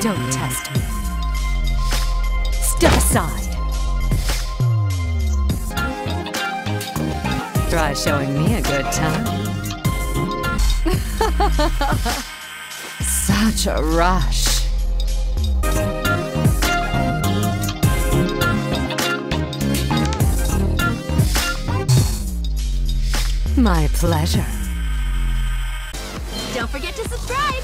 Don't test me. Step aside. Try showing me a good time. Such a rush. My pleasure. Don't forget to subscribe!